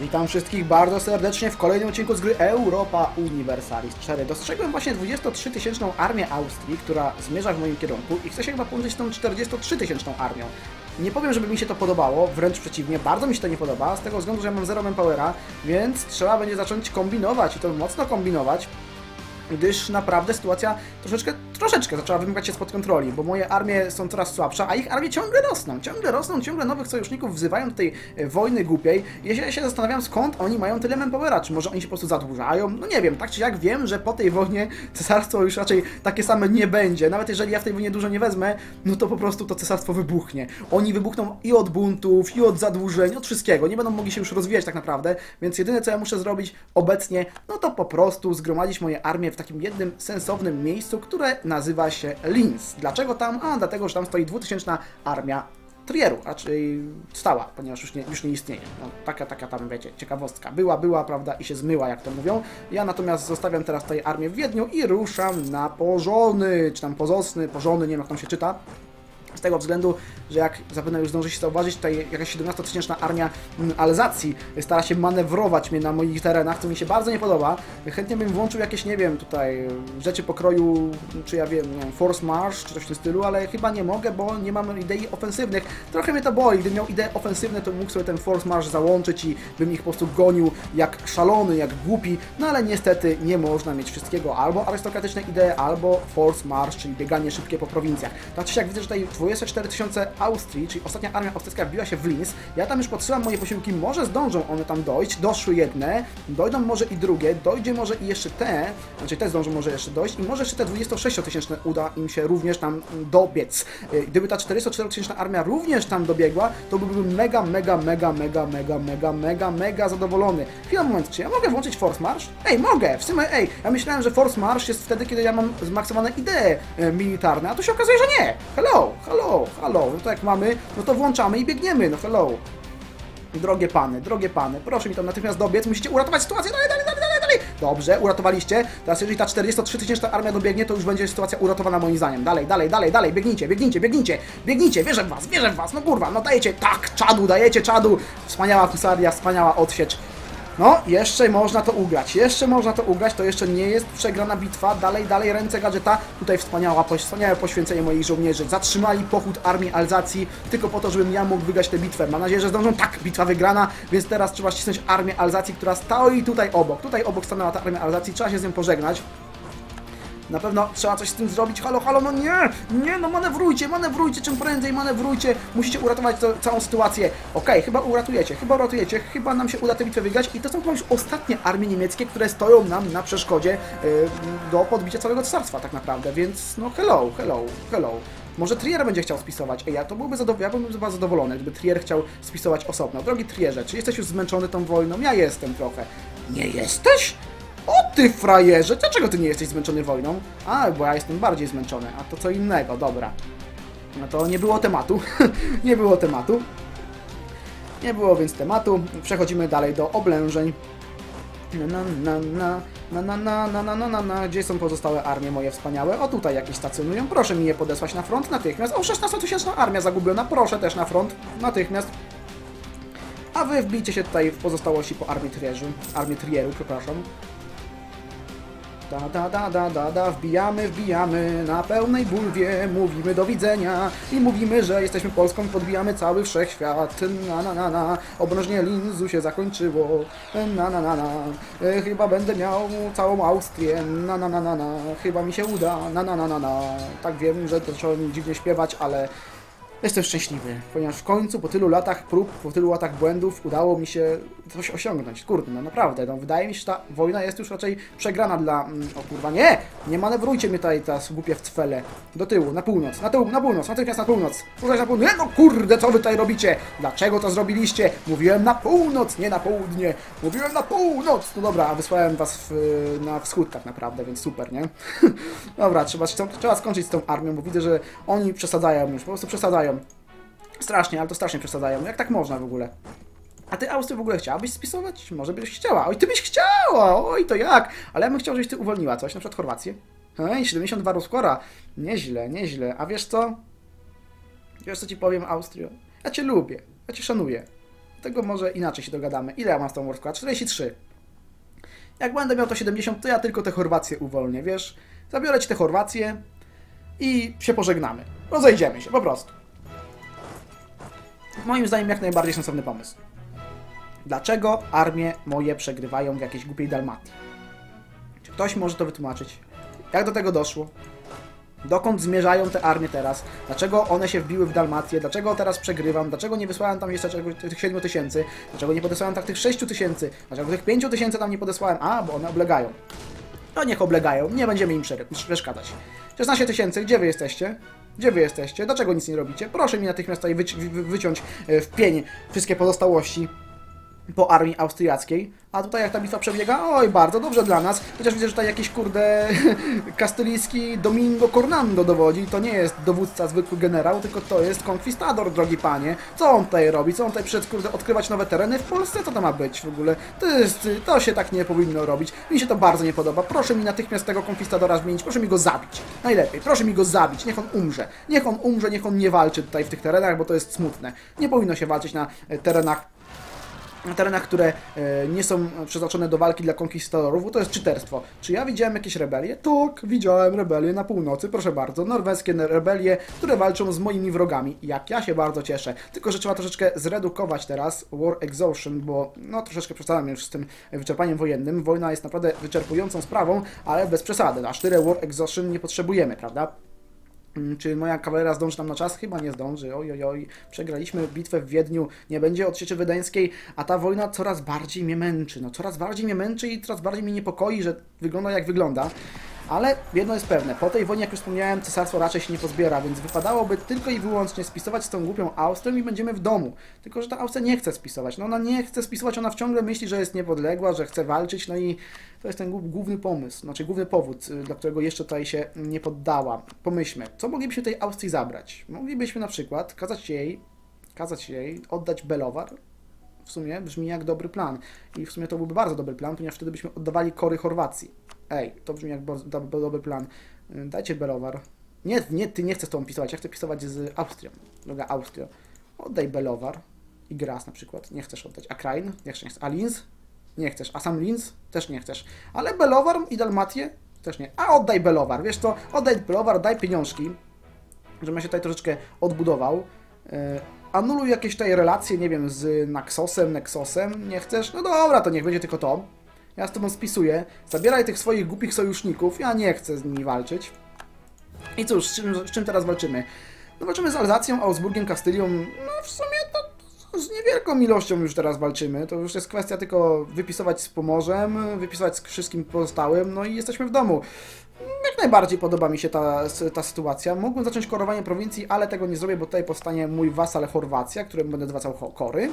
Witam wszystkich bardzo serdecznie w kolejnym odcinku z gry Europa Universalis 4. Dostrzegłem właśnie 23-tysięczną armię Austrii, która zmierza w moim kierunku i chce się chyba połączyć z tą 43-tysięczną armią. Nie powiem, żeby mi się to podobało, wręcz przeciwnie, bardzo mi się to nie podoba, z tego względu, że mam zero manpowera, więc trzeba będzie zacząć kombinować i to mocno kombinować, gdyż naprawdę sytuacja troszeczkę, troszeczkę zaczęła wymykać się spod kontroli, bo moje armie są coraz słabsze, a ich armie ciągle rosną, ciągle rosną, ciągle nowych sojuszników wzywają do tej e, wojny głupiej. I ja się zastanawiam, skąd oni mają tyle manpowera, czy może oni się po prostu zadłużają? No nie wiem, tak czy jak wiem, że po tej wojnie cesarstwo już raczej takie same nie będzie. Nawet jeżeli ja w tej wojnie dużo nie wezmę, no to po prostu to cesarstwo wybuchnie. Oni wybuchną i od buntów, i od zadłużeń, od wszystkiego. Nie będą mogli się już rozwijać tak naprawdę, więc jedyne co ja muszę zrobić obecnie, no to po prostu zgromadzić moje armię w takim jednym sensownym miejscu, które nazywa się Linz. Dlaczego tam? A, dlatego, że tam stoi 2000 armia Trieru, raczej stała, ponieważ już nie, już nie istnieje. No, taka, taka tam, wiecie, ciekawostka. Była, była, prawda, i się zmyła, jak to mówią. Ja natomiast zostawiam teraz tutaj armię w Wiedniu i ruszam na Pożony, czy tam Pozosny, Pożony, nie wiem jak tam się czyta. Z tego względu, że jak zapewne już zdążycie zauważyć, tutaj jakaś 17-tysięczna armia mm, Alzacji stara się manewrować mnie na moich terenach, co mi się bardzo nie podoba. Chętnie bym włączył jakieś, nie wiem, tutaj rzeczy pokroju, czy ja wiem, nie Force March, czy coś w tym stylu, ale chyba nie mogę, bo nie mam idei ofensywnych. Trochę mnie to boli, gdybym miał idee ofensywne, to mógł sobie ten Force March załączyć i bym ich po prostu gonił jak szalony, jak głupi, no ale niestety nie można mieć wszystkiego, albo arystokratyczne idee, albo Force March, czyli bieganie szybkie po prowincjach. Znaczy jak widzę, że tutaj 24 tysiące Austrii, czyli ostatnia armia austriacka wbiła się w Linz. Ja tam już podsyłam moje posiłki, może zdążą one tam dojść, doszły jedne, dojdą może i drugie, dojdzie może i jeszcze te, znaczy te zdążą może jeszcze dojść i może jeszcze te 26-tysięczne uda im się również tam dobiec. Gdyby ta 44-tysięczna armia również tam dobiegła, to byłbym mega, mega, mega, mega, mega, mega, mega, mega zadowolony. Chwila, moment, czy ja mogę włączyć Force March? Ej, mogę! W sumie, ej, ja myślałem, że Force March jest wtedy, kiedy ja mam zmaksowane idee militarne, a tu się okazuje, że nie! Hello, hello, hello, no to jak mamy, no to włączamy i biegniemy, no hello. Drogie pany, drogie pany, proszę mi tam natychmiast dobiec, musicie uratować sytuację, dalej, dalej, dalej, dalej, dalej. Dobrze, uratowaliście. Teraz jeżeli ta 43-tysięczna armia dobiegnie, to już będzie sytuacja uratowana moim zdaniem. Dalej, dalej, dalej, dalej, biegnijcie, biegnijcie, biegnijcie, biegnijcie, wierzę w was, wierzę w was, no kurwa, no dajecie, tak, czadu, dajecie czadu. Wspaniała husaria, wspaniała odsiecz. No, jeszcze można to ugrać, jeszcze można to ugrać, to jeszcze nie jest przegrana bitwa, dalej, dalej, ręce gadżeta, tutaj wspaniała, wspaniałe poświęcenie moich żołnierzy, zatrzymali pochód armii Alzacji tylko po to, żebym ja mógł wygrać tę bitwę, mam nadzieję, że zdążą, tak, bitwa wygrana, więc teraz trzeba ścisnąć armię Alzacji, która stoi tutaj obok, tutaj obok stanęła ta armia Alzacji, trzeba się z nią pożegnać, na pewno trzeba coś z tym zrobić. Halo, halo, no nie! Nie, no manewrujcie, manewrujcie, czym prędzej manewrujcie. Musicie uratować to, całą sytuację. Okay, chyba uratujecie, chyba uratujecie, chyba nam się uda tę bitwę wygrać i to są już ostatnie armie niemieckie, które stoją nam na przeszkodzie yy, do podbicia całego cesarstwa tak naprawdę, więc no hello, hello, hello. Może Trier będzie chciał spisować. Ej, ja to byłby ja chyba zadowolony, gdyby Trier chciał spisować osobno. Drogi Trierze, czy jesteś już zmęczony tą wojną? Ja jestem trochę. Nie jesteś? O ty frajerze, dlaczego ty nie jesteś zmęczony wojną? A, bo ja jestem bardziej zmęczony, a to co innego, dobra. No to nie było tematu, nie było tematu. Nie było więc tematu, przechodzimy dalej do oblężeń. Na na na na na na na na na na na Gdzie są pozostałe armie moje wspaniałe? O tutaj jakieś stacjonują, proszę mi je podesłać na front natychmiast. O, 16 tysięczna armia zagubiona, proszę też na front natychmiast. A wy wbijcie się tutaj w pozostałości po armii Trierzy, armii Trieru, przepraszam. Da, da, da, da, da, da, wbijamy, wbijamy na pełnej bulwie, mówimy do widzenia i mówimy, że jesteśmy Polską i podbijamy cały wszechświat. Na, na, na, na, obrążnie Linzu się zakończyło. Na, na, na, na, e, chyba będę miał całą Austrię. Na, na, na, na, na, chyba mi się uda. Na, na, na, na, na. Tak wiem, że mi dziwnie śpiewać, ale Jestem szczęśliwy, ponieważ w końcu po tylu latach prób, po tylu latach błędów udało mi się coś osiągnąć. Kurde, no naprawdę, no wydaje mi się, że ta wojna jest już raczej przegrana dla... Mm, o kurwa, nie! Nie manewrujcie mnie tutaj teraz głupie w cwele. Do tyłu, na północ, na tył, na północ, natychmiast na północ. Ruszać na północ. Nie, no kurde, co wy tutaj robicie? Dlaczego to zrobiliście? Mówiłem na północ, nie na południe. Mówiłem na północ! No dobra, a wysłałem was w, na wschód tak naprawdę, więc super, nie? dobra, trzeba, trzeba skończyć z tą armią, bo widzę, że oni przesadzają już, po prostu przesadzają. Strasznie, ale to strasznie przesadzają. Jak tak można w ogóle? A ty Austrię w ogóle chciałabyś spisować? Może byś chciała. Oj, ty byś chciała! Oj, to jak? Ale ja bym chciał, żebyś ty uwolniła coś, na przykład Chorwację. Ej, 72 rozkora. Nieźle, nieźle. A wiesz co? Wiesz co ci powiem, Austrio? Ja cię lubię. Ja cię szanuję. tego może inaczej się dogadamy. Ile ja mam z tą War 43. Jak będę miał to 70, to ja tylko te Chorwacje uwolnię, wiesz? Zabiorę ci te Chorwacje i się pożegnamy. Rozejdziemy się, po prostu. Moim zdaniem jak najbardziej sensowny pomysł. Dlaczego armie moje przegrywają w jakiejś głupiej Dalmatii? Czy ktoś może to wytłumaczyć? Jak do tego doszło? Dokąd zmierzają te armie teraz? Dlaczego one się wbiły w Dalmację? Dlaczego teraz przegrywam? Dlaczego nie wysłałem tam jeszcze tych 7 tysięcy? Dlaczego nie podesłałem tak tych 6 tysięcy? Dlaczego tych 5 tysięcy tam nie podesłałem? A, bo one oblegają. To niech oblegają, nie będziemy im przeszkadzać. 16 tysięcy, gdzie wy jesteście? Gdzie wy jesteście? Dlaczego nic nie robicie? Proszę mi natychmiast tutaj wyci- wy- wyciąć e, w pień wszystkie pozostałości po armii austriackiej. A tutaj jak ta bitwa przebiega? Oj, bardzo dobrze dla nas. Chociaż widzę, że tutaj jakiś kurde kastylijski Domingo Cornando dowodzi. To nie jest dowódca, zwykły generał, tylko to jest konkwistador, drogi panie. Co on tutaj robi? Co on tutaj przyszedł, kurde, odkrywać nowe tereny w Polsce? Co to ma być w ogóle? To jest, to się tak nie powinno robić. Mi się to bardzo nie podoba. Proszę mi natychmiast tego konkwistadora zmienić. Proszę mi go zabić. Najlepiej. Proszę mi go zabić. Niech on umrze. Niech on umrze, niech on nie walczy tutaj w tych terenach, bo to jest smutne. Nie powinno się walczyć na terenach na terenach, które e, nie są przeznaczone do walki dla konkwistadorów, to jest czyterstwo. Czy ja widziałem jakieś rebelie? Tak, widziałem rebelie na północy, proszę bardzo. Norweskie rebelie, które walczą z moimi wrogami. Jak ja się bardzo cieszę. Tylko, że trzeba troszeczkę zredukować teraz War Exhaustion, bo no troszeczkę przesadzam już z tym wyczerpaniem wojennym. Wojna jest naprawdę wyczerpującą sprawą, ale bez przesady. Aż tyle War Exhaustion nie potrzebujemy, prawda? Mm, Czy moja kawalera zdąży tam na czas? Chyba nie zdąży. Oj, oj, oj. Przegraliśmy bitwę w Wiedniu. Nie będzie od Sieczy a ta wojna coraz bardziej mnie męczy. No, coraz bardziej mnie męczy i coraz bardziej mnie niepokoi, że wygląda jak wygląda. Ale jedno jest pewne, po tej wojnie, jak już wspomniałem, cesarstwo raczej się nie pozbiera, więc wypadałoby tylko i wyłącznie spisować z tą głupią Austrią i będziemy w domu. Tylko, że ta Austria nie chce spisować. No ona nie chce spisować, ona ciągle myśli, że jest niepodległa, że chce walczyć, no i to jest ten głó- główny pomysł, znaczy główny powód, y, dla którego jeszcze tutaj się nie poddała. Pomyślmy, co moglibyśmy tej Austrii zabrać? Moglibyśmy na przykład kazać jej, kazać jej oddać Belowar, w sumie brzmi jak dobry plan. I w sumie to byłby bardzo dobry plan, ponieważ wtedy byśmy oddawali kory Chorwacji. Ej, to brzmi jak dobry plan. Y, Dajcie Belowar. Nie, nie, ty nie chcesz tą pisować, ja chcę pisować z Austrią. Droga Austria. Oddaj Belowar i Gras na przykład. Nie chcesz oddać. A Krain? Nie chcesz. A Linz? Nie chcesz. A sam Linz? Też nie chcesz. Ale Belowar i Dalmatię? Też nie. A oddaj Belowar. Wiesz to, oddaj Belowar, daj pieniążki, żebym ja się tutaj troszeczkę odbudował. Yy, anuluj jakieś tutaj relacje, nie wiem, z Naxosem, Nexosem. Nie chcesz? No dobra, to niech będzie tylko to. Ja z tobą spisuję. Zabieraj tych swoich głupich sojuszników. Ja nie chcę z nimi walczyć. I cóż, z czym, z czym teraz walczymy? No walczymy z Alzacją, Augsburgiem, Kastylią. No w sumie to, to z niewielką ilością już teraz walczymy. To już jest kwestia tylko wypisować z Pomorzem, wypisować z wszystkim pozostałym, no i jesteśmy w domu. Jak najbardziej podoba mi się ta, ta sytuacja. Mógłbym zacząć korowanie prowincji, ale tego nie zrobię, bo tutaj powstanie mój wasal Chorwacja, któremu będę zwracał kory.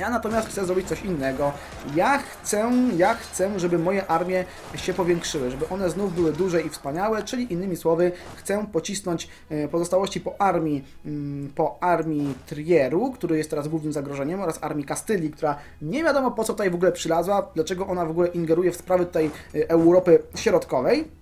Ja natomiast chcę zrobić coś innego. Ja chcę, ja chcę, żeby moje armie się powiększyły, żeby one znów były duże i wspaniałe, czyli innymi słowy, chcę pocisnąć e, pozostałości po armii, mm, po armii Trieru, który jest teraz głównym zagrożeniem, oraz armii Kastylii, która nie wiadomo po co tutaj w ogóle przylazła, dlaczego ona w ogóle ingeruje w sprawy tutaj e, Europy Środkowej.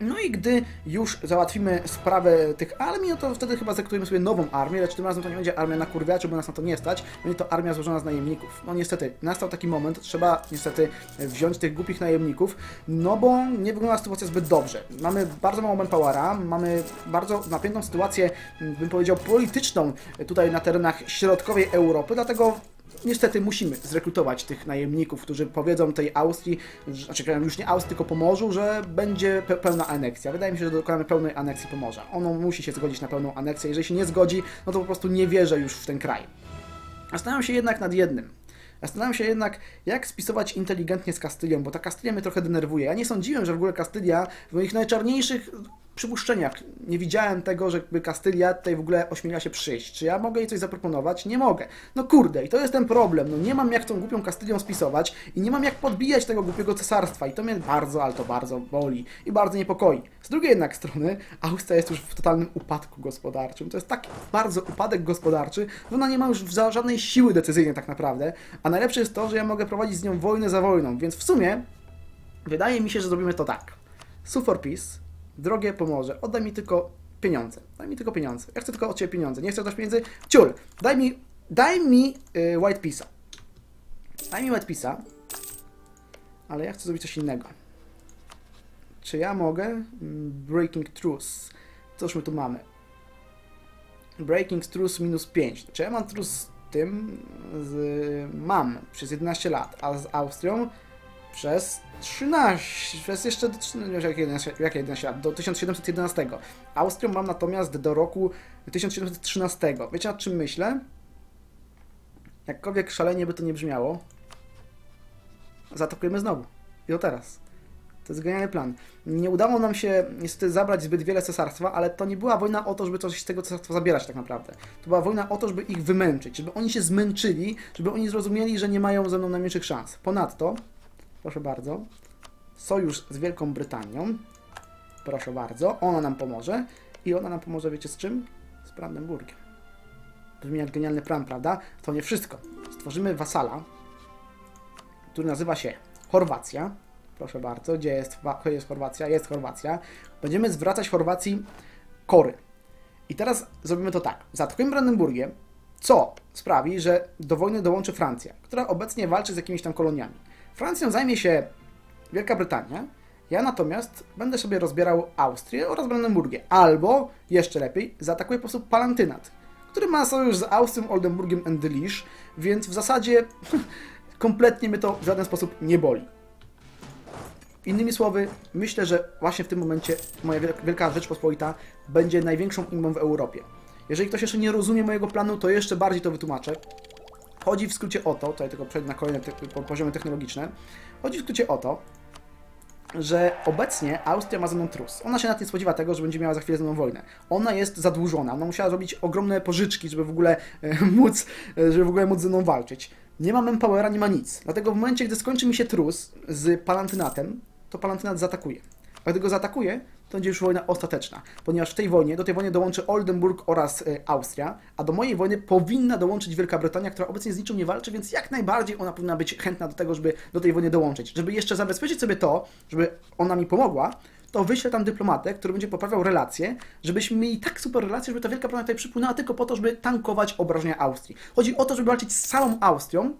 No i gdy już załatwimy sprawę tych armii, no to wtedy chyba zrekrutujemy sobie nową armię, lecz tym razem to nie będzie armia na kurwiaczy, bo nas na to nie stać, będzie to armia złożona z najemników. No niestety, nastał taki moment, trzeba niestety wziąć tych głupich najemników, no bo nie wygląda sytuacja zbyt dobrze. Mamy bardzo mało manpowera, mamy bardzo napiętą sytuację, bym powiedział, polityczną tutaj na terenach środkowej Europy, dlatego niestety musimy zrekrutować tych najemników, którzy powiedzą tej Austrii, znaczy już nie Austrii, tylko Pomorzu, że będzie pe pełna aneksja. Wydaje mi się, że dokonamy pełnej aneksji Pomorza. Ono musi się zgodzić na pełną aneksję. Jeżeli się nie zgodzi, no to po prostu nie wierzę już w ten kraj. Zastanawiam się jednak nad jednym. Zastanawiam się jednak, jak spisować inteligentnie z Kastylią, bo ta Kastylia mnie trochę denerwuje. Ja nie sądziłem, że w ogóle Kastylia w moich najczarniejszych przypuszczeniach nie widziałem tego, żeby Kastylia tutaj w ogóle ośmieliła się przyjść. Czy ja mogę jej coś zaproponować? Nie mogę. No kurde, i to jest ten problem. No nie mam jak tą głupią Kastylią spisować i nie mam jak podbijać tego głupiego cesarstwa i to mnie bardzo, ale to bardzo boli i bardzo niepokoi. Z drugiej jednak strony Austria jest już w totalnym upadku gospodarczym. To jest taki bardzo upadek gospodarczy, że ona nie ma już żadnej siły decyzyjnej tak naprawdę, a najlepsze jest to, że ja mogę prowadzić z nią wojnę za wojną, więc w sumie wydaje mi się, że zrobimy to tak. Sue for peace, drogie Pomorze, oddaj mi tylko pieniądze. Daj mi tylko pieniądze. Ja chcę tylko od Ciebie pieniądze. Nie chcę też pieniędzy? Ciul, daj mi daj mi y, White Pisa. Daj mi White Pisa. Ale ja chcę zrobić coś innego. Czy ja mogę? Mm, Breaking Truce. Cóż my tu mamy? Breaking Truce minus 5. Czy ja mam truce z tym? Z, mam przez 11 lat, a z Austrią przez 13, przez jeszcze do, jakie 11, jakie 11 lat, do 1711. Austrią mam natomiast do roku 1713. Wiecie nad czym myślę? Jakkolwiek szalenie by to nie brzmiało, zaatakujemy znowu. I to teraz. To jest genialny plan. Nie udało nam się niestety zabrać zbyt wiele cesarstwa, ale to nie była wojna o to, żeby coś z tego cesarstwa zabierać tak naprawdę. To była wojna o to, żeby ich wymęczyć, żeby oni się zmęczyli, żeby oni zrozumieli, że nie mają ze mną najmniejszych szans. Ponadto, proszę bardzo, sojusz z Wielką Brytanią, proszę bardzo, ona nam pomoże i ona nam pomoże, wiecie z czym? Z Brandenburgiem. Brzmi jak genialny plan, prawda? To nie wszystko. Stworzymy wasala, który nazywa się Chorwacja. Proszę bardzo, gdzie jest, gdzie jest Chorwacja? Jest Chorwacja. Będziemy zwracać Chorwacji kory. I teraz zrobimy to tak. Zaatakujemy Brandenburgię, co sprawi, że do wojny dołączy Francja, która obecnie walczy z jakimiś tam koloniami. Francją zajmie się Wielka Brytania, ja natomiast będę sobie rozbierał Austrię oraz Brandenburgię. Albo, jeszcze lepiej, zaatakuję po prostu Palantynat, który ma sojusz z Austrią, Oldenburgiem and Liège, więc w zasadzie kompletnie mnie to w żaden sposób nie boli. Innymi słowy, myślę, że właśnie w tym momencie moja Wielka Rzeczpospolita będzie największą imą w Europie. Jeżeli ktoś jeszcze nie rozumie mojego planu, to jeszcze bardziej to wytłumaczę. Chodzi w skrócie o to, tutaj tylko przejdę na kolejne te poziomy technologiczne, chodzi w skrócie o to, że obecnie Austria ma ze mną trus. Ona się nawet nie spodziewa tego, że będzie miała za chwilę ze mną wojnę. Ona jest zadłużona, ona musiała zrobić ogromne pożyczki, żeby w ogóle e, móc, e, żeby w ogóle móc ze mną walczyć. Nie ma manpowera, nie ma nic. Dlatego w momencie, gdy skończy mi się trus z Palantynatem, to Palantynat zaatakuje. A gdy go zaatakuje, to będzie już wojna ostateczna, ponieważ w tej wojnie, do tej wojny dołączy Oldenburg oraz y, Austria, a do mojej wojny powinna dołączyć Wielka Brytania, która obecnie z niczym nie walczy, więc jak najbardziej ona powinna być chętna do tego, żeby do tej wojny dołączyć. Żeby jeszcze zabezpieczyć sobie to, żeby ona mi pomogła, to wyślę tam dyplomatę, który będzie poprawiał relacje, żebyśmy mieli tak super relacje, żeby ta Wielka Brytania tutaj przypłynęła tylko po to, żeby tankować obrażenia Austrii. Chodzi o to, żeby walczyć z całą Austrią,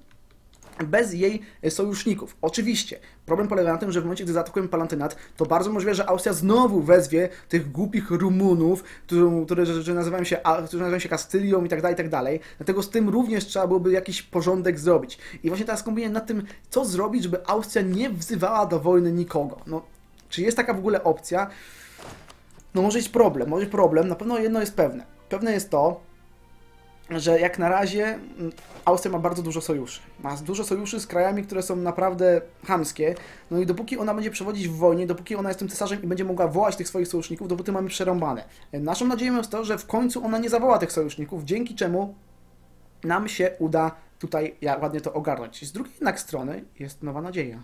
bez jej sojuszników. Oczywiście, problem polega na tym, że w momencie, gdy zaatakujemy Palantynat, to bardzo możliwe, że Austria znowu wezwie tych głupich Rumunów, którzy, którzy, nazywają się, którzy nazywają się Kastylią i tak dalej, i tak dalej. Dlatego z tym również trzeba byłoby jakiś porządek zrobić. I właśnie teraz kombinuję nad tym, co zrobić, żeby Austria nie wzywała do wojny nikogo. No, czy jest taka w ogóle opcja? No może być problem, może być problem. Na pewno jedno jest pewne. Pewne jest to, że jak na razie mm, Austria ma bardzo dużo sojuszy. Ma dużo sojuszy z krajami, które są naprawdę hamskie. No i dopóki ona będzie przewodzić w wojnie, dopóki ona jest tym cesarzem i będzie mogła wołać tych swoich sojuszników, dopóty mamy przerąbane. Naszą nadzieją jest to, że w końcu ona nie zawoła tych sojuszników, dzięki czemu nam się uda tutaj ładnie to ogarnąć. Z drugiej jednak strony jest nowa nadzieja.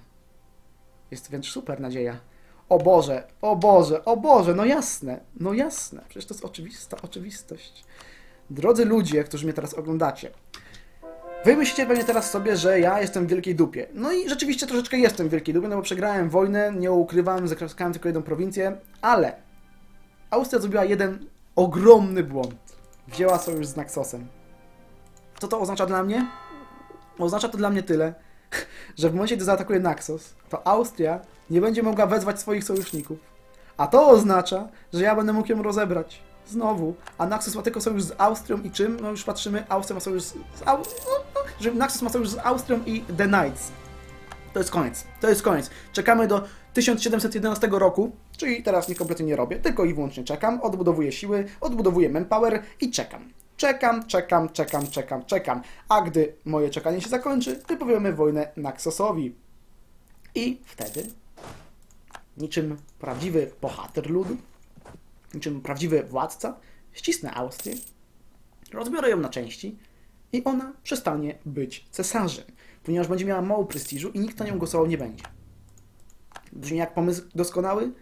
Jest wręcz super nadzieja. O Boże, o Boże, o Boże, no jasne, no jasne. Przecież to jest oczywista oczywistość. Drodzy ludzie, którzy mnie teraz oglądacie, Wy myślicie pewnie teraz sobie, że ja jestem w wielkiej dupie. No i rzeczywiście troszeczkę jestem w wielkiej dupie, no bo przegrałem wojnę, nie ukrywam, zakraskałem tylko jedną prowincję, ale Austria zrobiła jeden ogromny błąd. Wzięła sojusz z Naxosem. Co to oznacza dla mnie? Oznacza to dla mnie tyle, że w momencie, gdy zaatakuje Naxos, to Austria nie będzie mogła wezwać swoich sojuszników. A to oznacza, że ja będę mógł ją rozebrać. Znowu. A Naxos ma tylko sojusz z Austrią i czym? No już patrzymy, Austria ma sojusz z... Au... Że Naxos ma sojusz z Austrią i The Knights. To jest koniec. To jest koniec. Czekamy do 1711 roku, czyli teraz nie kompletnie nie robię, tylko i wyłącznie czekam, odbudowuję siły, odbudowuję manpower i czekam. Czekam, czekam, czekam, czekam, czekam. A gdy moje czekanie się zakończy, wypowiemy wojnę Naxosowi. I wtedy, niczym prawdziwy bohater ludu, niczym prawdziwy władca, ścisnę Austrię, rozbiorę ją na części i ona przestanie być cesarzem, ponieważ będzie miała mało prestiżu i nikt na nią głosował nie będzie. Brzmi jak pomysł doskonały?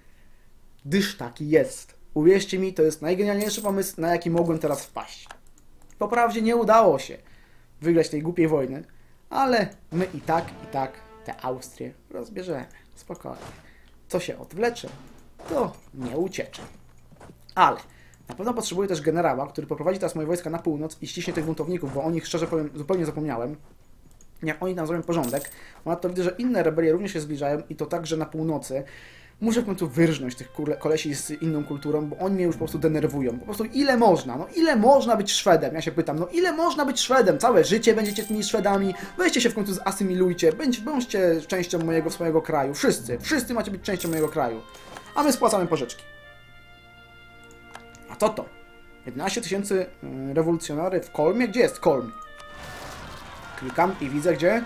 Gdyż taki jest. Uwierzcie mi, to jest najgenialniejszy pomysł, na jaki mogłem teraz wpaść. Poprawdzie nie udało się wygrać tej głupiej wojny, ale my i tak, i tak tę Austrię rozbierzemy. Spokojnie. Co się odwlecze, to nie uciecze. Ale Na pewno potrzebuję też generała, który poprowadzi teraz moje wojska na północ i ściśnie tych buntowników, bo o nich szczerze powiem zupełnie zapomniałem. Jak oni tam zrobią porządek, ponadto widzę, że inne rebelie również się zbliżają i to także na północy. Muszę w końcu wyrżnąć tych kolesi z inną kulturą, bo oni mnie już po prostu denerwują. Po prostu ile można? No ile można być Szwedem? Ja się pytam, no ile można być Szwedem? Całe życie będziecie tymi Szwedami? Weźcie się w końcu zasymilujcie, bądź, bądźcie częścią mojego swojego kraju. Wszyscy, wszyscy macie być częścią mojego kraju. A my spłacamy pożyczki. A co to? 11 tysięcy y, rewolucjonary w Kolmie? Gdzie jest Kolm? Klikam i widzę gdzie?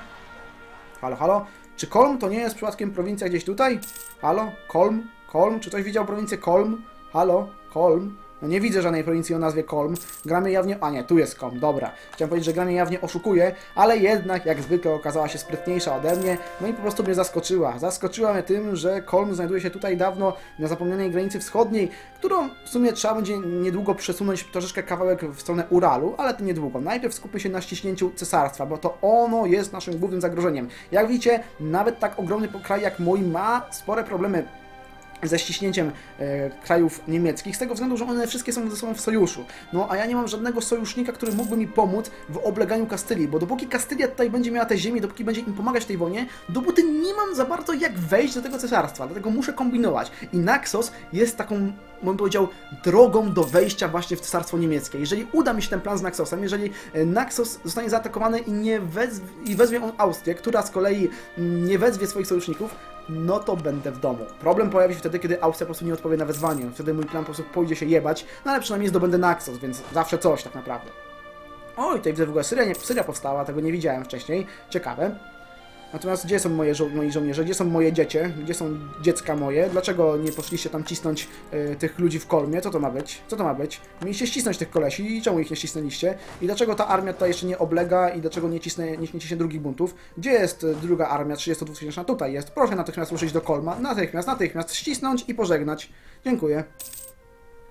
Halo, halo? Czy Kolm to nie jest przypadkiem prowincja gdzieś tutaj? Halo? Kolm? Kolm? Czy ktoś widział prowincję Kolm? Halo? Kolm? No nie widzę żadnej prowincji o nazwie Kolm. Gramy jawnie... A nie, tu jest Kolm, dobra. Chciałem powiedzieć, że gramy jawnie oszukuje, ale jednak, jak zwykle, okazała się sprytniejsza ode mnie, no i po prostu mnie zaskoczyła. Zaskoczyła mnie tym, że Kolm znajduje się tutaj dawno na zapomnianej granicy wschodniej, którą w sumie trzeba będzie niedługo przesunąć troszeczkę kawałek w stronę Uralu, ale to niedługo. Najpierw skupmy się na ściśnięciu cesarstwa, bo to ono jest naszym głównym zagrożeniem. Jak widzicie, nawet tak ogromny kraj jak mój ma spore problemy ze ściśnięciem e, krajów niemieckich, z tego względu, że one wszystkie są ze sobą w sojuszu. No a ja nie mam żadnego sojusznika, który mógłby mi pomóc w obleganiu Kastylii, bo dopóki Kastylia tutaj będzie miała te ziemię, dopóki będzie im pomagać w tej wojnie, dopóty nie mam za bardzo jak wejść do tego cesarstwa, dlatego muszę kombinować. I Naxos jest taką, bym powiedział, drogą do wejścia właśnie w cesarstwo niemieckie. Jeżeli uda mi się ten plan z Naxosem, jeżeli e, Naxos zostanie zaatakowany i nie wezw i wezwie on Austrię, która z kolei mm, nie wezwie swoich sojuszników, no to będę w domu. Problem pojawi się wtedy, kiedy Austria po prostu nie odpowie na wezwanie. Wtedy mój plan po prostu pójdzie się jebać, no ale przynajmniej zdobędę Naxos, więc zawsze coś tak naprawdę. O, i tutaj widzę w ogóle Syria, nie, Syria powstała, tego nie widziałem wcześniej. Ciekawe. Natomiast gdzie są moje żo moi żołnierze? Gdzie są moje dziecię? Gdzie są dziecka moje? Dlaczego nie poszliście tam cisnąć y, tych ludzi w kolmie? Co to ma być? Co to ma być? Mieliście ścisnąć tych kolesi i czemu ich nie ścisnęliście? I dlaczego ta armia tutaj jeszcze nie oblega i dlaczego nie cisnę, nie śmiecie się drugich buntów? Gdzie jest y, druga armia 32 tysięczna? Tutaj jest. Proszę natychmiast ruszyć do kolma. Natychmiast, natychmiast ścisnąć i pożegnać. Dziękuję.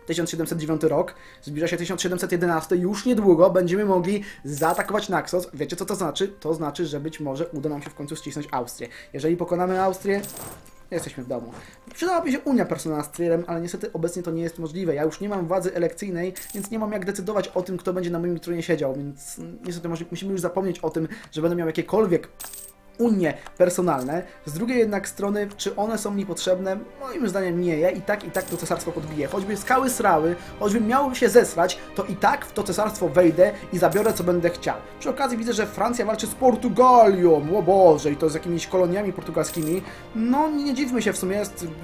1709 rok, zbliża się 1711, już niedługo będziemy mogli zaatakować Naxos. Wiecie co to znaczy? To znaczy, że być może uda nam się w końcu ścisnąć Austrię. Jeżeli pokonamy Austrię, jesteśmy w domu. Przydałaby się Unia personalna z Trierem, ale niestety obecnie to nie jest możliwe. Ja już nie mam władzy elekcyjnej, więc nie mam jak decydować o tym, kto będzie na moim tronie siedział, więc niestety musimy już zapomnieć o tym, że będę miał jakiekolwiek unie personalne. Z drugiej jednak strony, czy one są mi potrzebne? Moim zdaniem nie. Ja i tak, i tak to cesarstwo podbiję. Choćby skały srały, choćbym miał się zesrać, to i tak w to cesarstwo wejdę i zabiorę, co będę chciał. Przy okazji widzę, że Francja walczy z Portugalią. O Boże, i to z jakimiś koloniami portugalskimi. No, nie dziwmy się w sumie,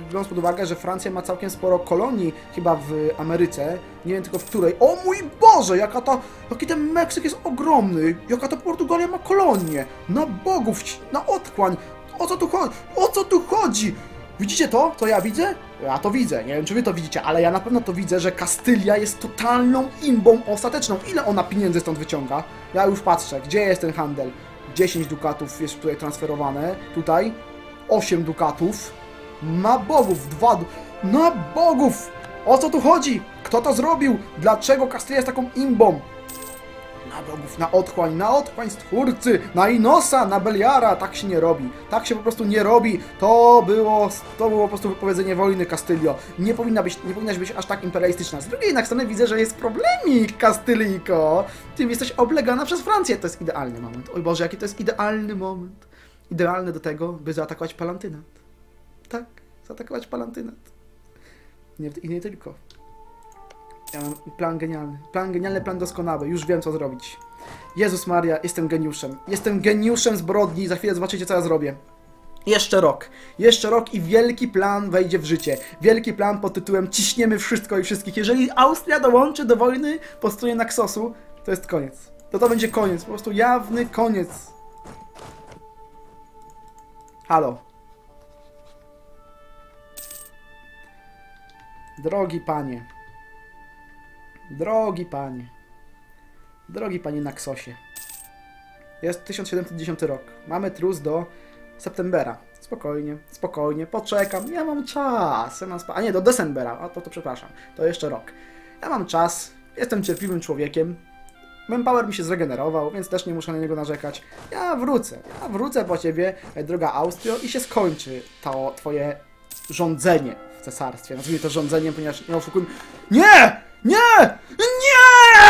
biorąc pod uwagę, że Francja ma całkiem sporo kolonii chyba w Ameryce. Nie wiem tylko w której. O mój Boże, jaka ta, jaki ten Meksyk jest ogromny. Jaka ta Portugalia ma kolonię. Na bogów, na otchłań. O co tu chodzi? O co tu chodzi? Widzicie to, co ja widzę? Ja to widzę, nie wiem czy wy to widzicie, ale ja na pewno to widzę, że Kastylia jest totalną imbą ostateczną. Ile ona pieniędzy stąd wyciąga? Ja już patrzę, gdzie jest ten handel? 10 dukatów jest tutaj transferowane, tutaj 8 dukatów, na bogów, 2 du... Na bogów! O co tu chodzi? Kto to zrobił? Dlaczego Kastylia jest taką imbą? Na bogów, na otchłań, na otchłań stwórcy, na Inosa, na Beliara, tak się nie robi. Tak się po prostu nie robi. To było, to było po prostu wypowiedzenie wojny Kastylio. Nie powinna być, nie powinnaś być aż tak imperialistyczna. Z drugiej jednak strony widzę, że jest problemik, Kastylijko. Ty jesteś oblegana przez Francję. To jest idealny moment. Oj Boże, jaki to jest idealny moment. Idealny do tego, by zaatakować Palantynat. Tak, zaatakować Palantynat. Nie, I nie tylko. Plan genialny. Plan genialny, plan doskonały. Już wiem, co zrobić. Jezus Maria, jestem geniuszem. Jestem geniuszem zbrodni. Za chwilę zobaczycie, co ja zrobię. Jeszcze rok. Jeszcze rok i wielki plan wejdzie w życie. Wielki plan pod tytułem Ciśniemy wszystko i wszystkich. Jeżeli Austria dołączy do wojny po stronie Naxosu, to jest koniec. To to będzie koniec. Po prostu jawny koniec. Halo. Drogi panie. Drogi panie. Drogi panie Naxosie. Jest 1710 rok. Mamy trus do septembera. Spokojnie, spokojnie, poczekam. Ja mam czas. Ja mam spa- A nie, do decembera. O, to, to przepraszam. To jeszcze rok. Ja mam czas. Jestem cierpliwym człowiekiem. Manpower mi się zregenerował, więc też nie muszę na niego narzekać. Ja wrócę. Ja wrócę po ciebie, droga Austrio, i się skończy to twoje rządzenie w cesarstwie. Nazwijmy to rządzeniem, ponieważ nie oszukujmy... Nie! Nie! Nie!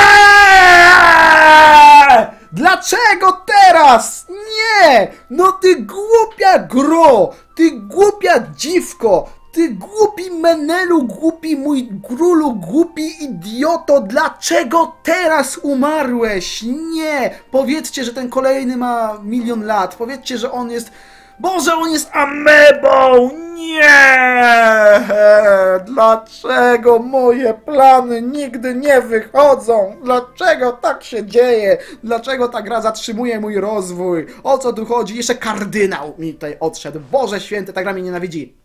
Dlaczego teraz? Nie! No ty głupia gro! Ty głupia dziwko! Ty głupi menelu, głupi mój królu, głupi idioto, dlaczego teraz umarłeś? Nie! Powiedzcie, że ten kolejny ma milion lat. Powiedzcie, że on jest... Boże, on jest amebą! Nie! Dlaczego moje plany nigdy nie wychodzą? Dlaczego tak się dzieje? Dlaczego ta gra zatrzymuje mój rozwój? O co tu chodzi? Jeszcze kardynał mi tutaj odszedł. Boże święty, ta gra mnie nienawidzi.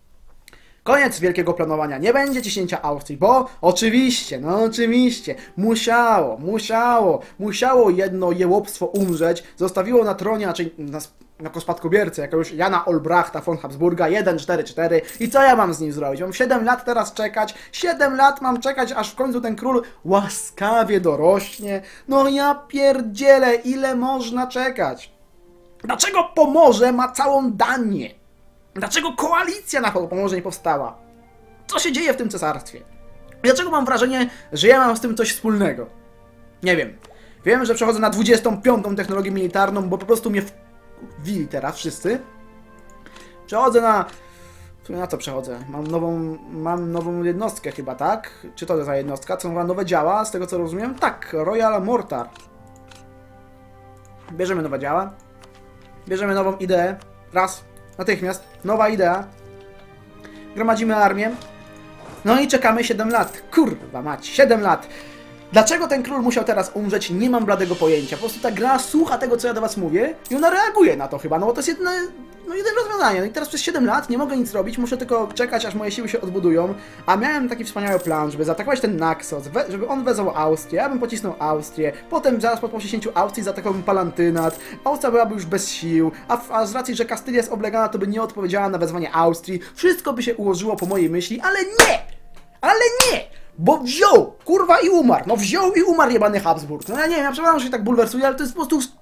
Koniec wielkiego planowania. Nie będzie ciśnięcia Austrii, bo oczywiście, no oczywiście, musiało, musiało, musiało jedno jełopstwo umrzeć. Zostawiło na tronie, raczej na, jako spadkobiercę jakiegoś Jana Olbrachta von Habsburga 144 i co ja mam z nim zrobić? Mam 7 lat teraz czekać, 7 lat mam czekać, aż w końcu ten król łaskawie dorośnie. No ja pierdzielę, ile można czekać? Dlaczego Pomorze ma całą Danię? Dlaczego koalicja na Pomorze nie powstała? Co się dzieje w tym cesarstwie? Dlaczego mam wrażenie, że ja mam z tym coś wspólnego? Nie wiem. Wiem, że przechodzę na 25. technologię militarną, bo po prostu mnie wili teraz wszyscy. Przechodzę na... Na co przechodzę? Mam nową, mam nową jednostkę chyba, tak? Czy to za jednostka? Co ma nowe działa, z tego co rozumiem? Tak, Royal Mortar. Bierzemy nowe działa. Bierzemy nową ideę. Raz. Natychmiast. Nowa idea. Gromadzimy armię. No i czekamy 7 lat. Kurwa mać, 7 lat. Dlaczego ten król musiał teraz umrzeć? Nie mam bladego pojęcia. Po prostu ta gra słucha tego, co ja do was mówię i ona reaguje na to chyba, no bo to jest jedno, no jedyne rozwiązanie. No i teraz przez 7 lat nie mogę nic robić, muszę tylko czekać, aż moje siły się odbudują. A miałem taki wspaniały plan, żeby zaatakować ten Naxos, żeby on wezwał Austrię, ja bym pocisnął Austrię, potem zaraz po pocisnięciu Austrii zaatakowałbym Palantynat, Austria byłaby już bez sił, a, a z racji, że Kastylia jest oblegana, to by nie odpowiedziała na wezwanie Austrii. Wszystko by się ułożyło po mojej myśli, ale nie! Ale nie! Bo wziął, kurwa i umarł. No wziął i umarł jebany Habsburg. No ja nie wiem, ja przepraszam, że się tak bulwersuje, ale to jest po prostu...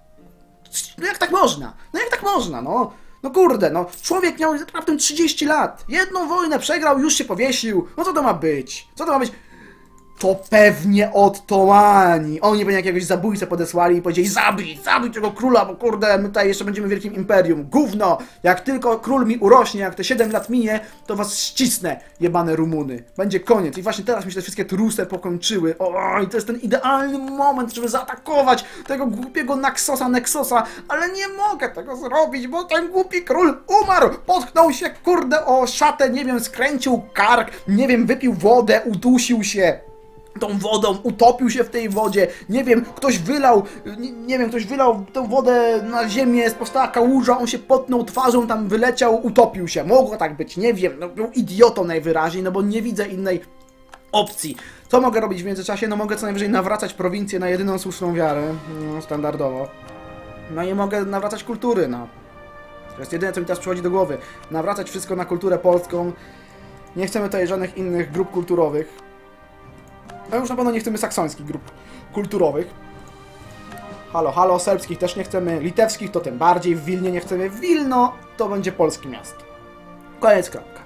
No jak tak można? No jak tak można, no? No kurde, no człowiek miał raptem 30 lat. Jedną wojnę przegrał, już się powiesił. No co to ma być? Co to ma być? To pewnie Ottomani. Oni pewnie jakiegoś zabójcę podesłali i powiedzieli zabij, zabij tego króla, bo kurde, my tutaj jeszcze będziemy wielkim imperium. Gówno! Jak tylko król mi urośnie, jak te 7 lat minie, to was ścisnę, jebane Rumuny. Będzie koniec. I właśnie teraz mi się te wszystkie truse pokończyły. O, i to jest ten idealny moment, żeby zaatakować tego głupiego Naxosa, Nexosa, ale nie mogę tego zrobić, bo ten głupi król umarł! Potknął się, kurde, o szatę, nie wiem, skręcił kark, nie wiem, wypił wodę, udusił się tą wodą, utopił się w tej wodzie, nie wiem, ktoś wylał, nie, nie, wiem, ktoś wylał tę wodę na ziemię, powstała kałuża, on się potnął twarzą, tam wyleciał, utopił się. Mogło tak być, nie wiem, no, był idiotą najwyraźniej, no bo nie widzę innej opcji. Co mogę robić w międzyczasie? No mogę co najwyżej nawracać prowincję na jedyną słuszną wiarę, no, standardowo. No i mogę nawracać kultury, no. To jest jedyne, co mi teraz przychodzi do głowy. Nawracać wszystko na kulturę polską. Nie chcemy tutaj żadnych innych grup kulturowych. No już na pewno nie chcemy saksońskich grup kulturowych. Halo, halo, serbskich też nie chcemy, litewskich to tym bardziej, w Wilnie nie chcemy. Wilno to będzie polskie miasto. Koniec, kropka.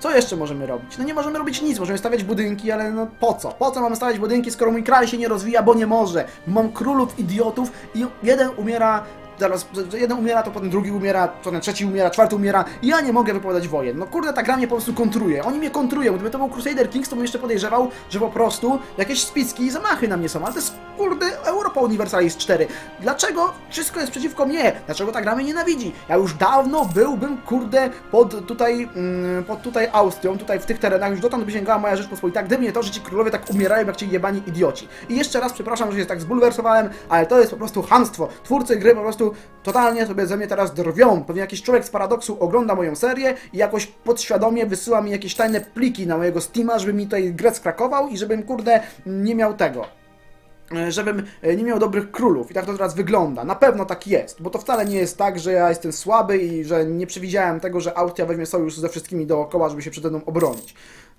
Co jeszcze możemy robić? No nie możemy robić nic, możemy stawiać budynki, ale no po co? Po co mamy stawiać budynki, skoro mój kraj się nie rozwija, bo nie może? Mam królów idiotów i jeden umiera zaraz jeden umiera, to potem drugi umiera, potem trzeci umiera, czwarty umiera i ja nie mogę wypowiadać wojen. No kurde, ta gra mnie po prostu kontruje. Oni mnie kontrują. Gdyby to był Crusader Kings, to bym jeszcze podejrzewał, że po prostu jakieś spicki i zamachy na mnie są, ale to jest kurde Europa Universalis 4. Dlaczego wszystko jest przeciwko mnie? Dlaczego ta gra mnie nienawidzi? Ja już dawno byłbym, kurde, pod tutaj, mm, pod tutaj Austrią, tutaj w tych terenach, już dotąd by sięgała moja Rzeczpospolita, gdyby nie to, że ci królowie tak umierają jak ci jebani idioci. I jeszcze raz przepraszam, że się tak zbulwersowałem, ale to jest po prostu hamstwo. Twórcy gry po prostu totalnie sobie ze mnie teraz drwią. Pewnie jakiś człowiek z paradoksu ogląda moją serię i jakoś podświadomie wysyła mi jakieś tajne pliki na mojego Steama, żeby mi tutaj grę skrakował i żebym, kurde, nie miał tego e, żebym e, nie miał dobrych królów. I tak to teraz wygląda. Na pewno tak jest, bo to wcale nie jest tak, że ja jestem słaby i że nie przewidziałem tego, że Austria weźmie sojusz ze wszystkimi dookoła, żeby się przede mną obronić.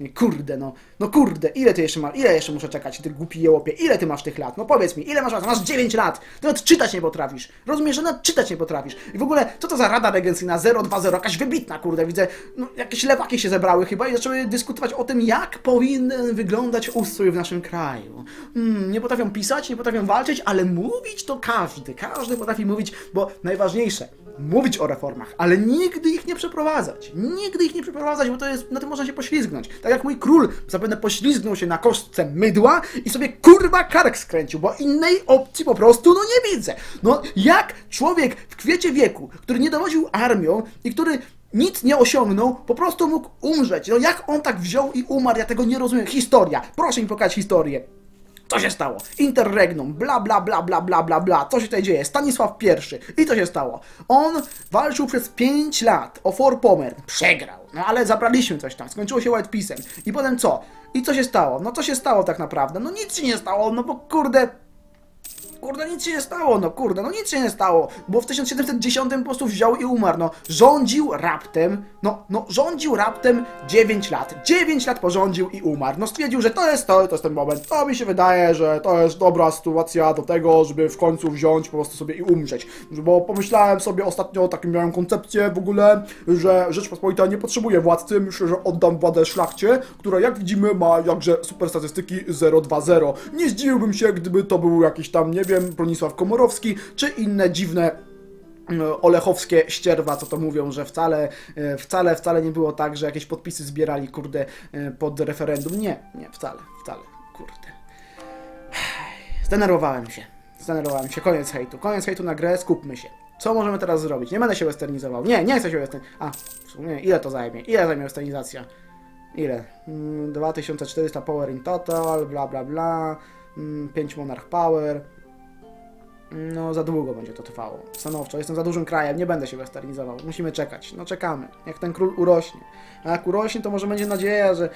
Kurde, no, no kurde, ile ty jeszcze masz, ile jeszcze muszę czekać, ty głupi jełopie, ile ty masz tych lat? No powiedz mi, ile masz lat? Masz 9 lat, ty nawet czytać nie potrafisz, rozumiesz, że nawet czytać nie potrafisz. I w ogóle, co to za rada regencyjna 020, jakaś wybitna, kurde, widzę, no jakieś lewaki się zebrały chyba i zaczęły dyskutować o tym, jak powinien wyglądać ustrój w naszym kraju. Hmm, nie potrafią pisać, nie potrafią walczyć, ale mówić to każdy, każdy potrafi mówić, bo najważniejsze, mówić o reformach, ale nigdy ich nie przeprowadzać. Nigdy ich nie przeprowadzać, bo to jest, na tym można się poślizgnąć. Tak jak mój król zapewne poślizgnął się na kostce mydła i sobie kurwa kark skręcił, bo innej opcji po prostu no nie widzę. No jak człowiek w kwiecie wieku, który nie dowodził armią i który nic nie osiągnął, po prostu mógł umrzeć. No jak on tak wziął i umarł, ja tego nie rozumiem. Historia, proszę mi pokazać historię. Co się stało? Interregnum, bla bla bla bla bla bla bla. Co się tutaj dzieje? Stanisław I. I co się stało? On walczył przez 5 lat o Forpommern. Przegrał. No ale zabraliśmy coś tam. Skończyło się White Peace'em. I potem co? I co się stało? No co się stało tak naprawdę? No nic się nie stało, no bo kurde Kurde, nic się nie stało, no kurde, no nic się nie stało, bo w 1710 po prostu wziął i umarł, no. Rządził raptem, no, no, rządził raptem 9 lat. 9 lat porządził i umarł. No stwierdził, że to jest to, to jest ten moment. To mi się wydaje, że to jest dobra sytuacja do tego, żeby w końcu wziąć po prostu sobie i umrzeć. Bo pomyślałem sobie ostatnio, taką miałem koncepcję w ogóle, że Rzeczpospolita nie potrzebuje władcy. Myślę, że oddam władzę szlachcie, która jak widzimy ma jakże super statystyki 0-2-0. Nie zdziwiłbym się, gdyby to był jakiś tam, nie wiem, wiem, Bronisław Komorowski, czy inne dziwne e, olechowskie ścierwa, co to mówią, że wcale, e, wcale, wcale nie było tak, że jakieś podpisy zbierali, kurde, e, pod referendum. Nie, nie, wcale, wcale, kurde. Zdenerwowałem się, zdenerwowałem się, koniec hejtu, koniec hejtu na grę, skupmy się. Co możemy teraz zrobić? Nie będę się westernizował. Nie, nie chcę się westernizować. A, w sumie, ile to zajmie? Ile zajmie westernizacja? Ile? 2400 mm, power in total, bla bla bla, 5 mm, monarch power, no, za długo będzie to trwało. Stanowczo. Jestem za dużym krajem, nie będę się westernizował. Musimy czekać. No, czekamy. Jak ten król urośnie. A jak urośnie, to może będzie nadzieja, że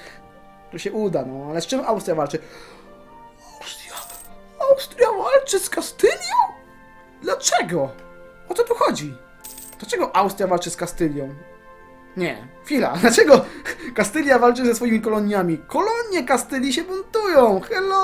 to się uda, no. Ale z czym Austria walczy? Austria? Austria walczy z Kastylią? Dlaczego? O co tu chodzi? Dlaczego Austria walczy z Kastylią? Nie, chwila. Dlaczego Kastylia walczy ze swoimi koloniami? Kolonie Kastylii się buntują. Hello!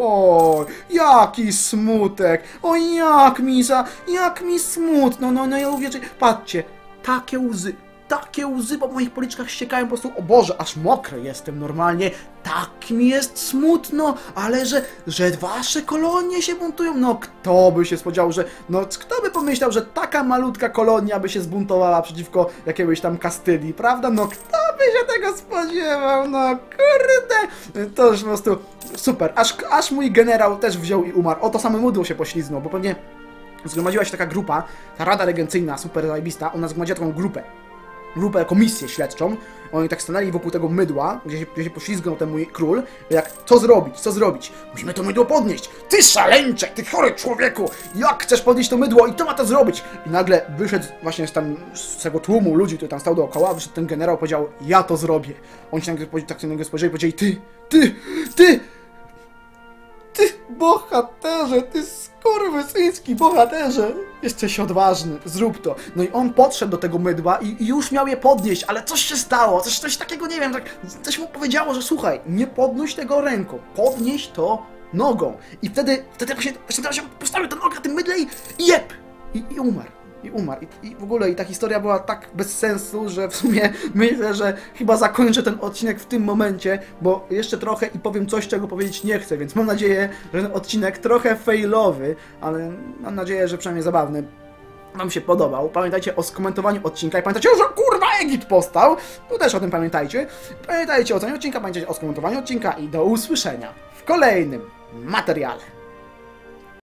O, jaki smutek. O, jak mi za... Jak mi smutno. No, no, ja uwierzę. Patrzcie, takie łzy takie łzy po moich policzkach ściekają po prostu, o Boże, aż mokry jestem normalnie, tak mi jest smutno, ale że, że wasze kolonie się buntują, no kto by się spodziewał, że, no kto by pomyślał, że taka malutka kolonia by się zbuntowała przeciwko jakiegoś tam Kastylii, prawda, no kto by się tego spodziewał, no kurde, to już po prostu super, aż, aż mój generał też wziął i umarł, o to samo mudło się pośliznął, bo pewnie zgromadziła się taka grupa, ta Rada Regencyjna, super zajebista, ona zgromadziła taką grupę grupę, komisję śledczą. Oni tak stanęli wokół tego mydła, gdzie się, gdzie się poślizgnął ten mój król. Jak, co zrobić, co zrobić? Musimy to mydło podnieść! Ty szaleńcze, ty chory człowieku! Jak chcesz podnieść to mydło i to ma to zrobić? I nagle wyszedł właśnie z, tam, z tego tłumu ludzi, który tam stał dookoła, wyszedł ten generał powiedział, ja to zrobię. Oni się nagle, tak się nagle spojrzeli i powiedzieli, ty, ty, ty! Ty bohaterze, ty skurwysyński bohaterze! Jesteś odważny, zrób to. No i on podszedł do tego mydła i, już miał je podnieść, ale coś się stało, coś, coś takiego, nie wiem, tak, coś mu powiedziało, że słuchaj, nie podnoś tego ręką, podnieś to nogą. I wtedy, wtedy właśnie, właśnie postawił ten nogę na tym mydle i jeb! I, i umarł i umarł. I, I, w ogóle i ta historia była tak bez sensu, że w sumie myślę, że chyba zakończę ten odcinek w tym momencie, bo jeszcze trochę i powiem coś, czego powiedzieć nie chcę, więc mam nadzieję, że ten odcinek trochę failowy, ale mam nadzieję, że przynajmniej zabawny. Wam się podobał. Pamiętajcie o skomentowaniu odcinka i pamiętajcie, że kurwa Egipt powstał! Tu też o tym pamiętajcie. Pamiętajcie o ocenie odcinka, pamiętajcie o skomentowaniu odcinka i do usłyszenia w kolejnym materiale.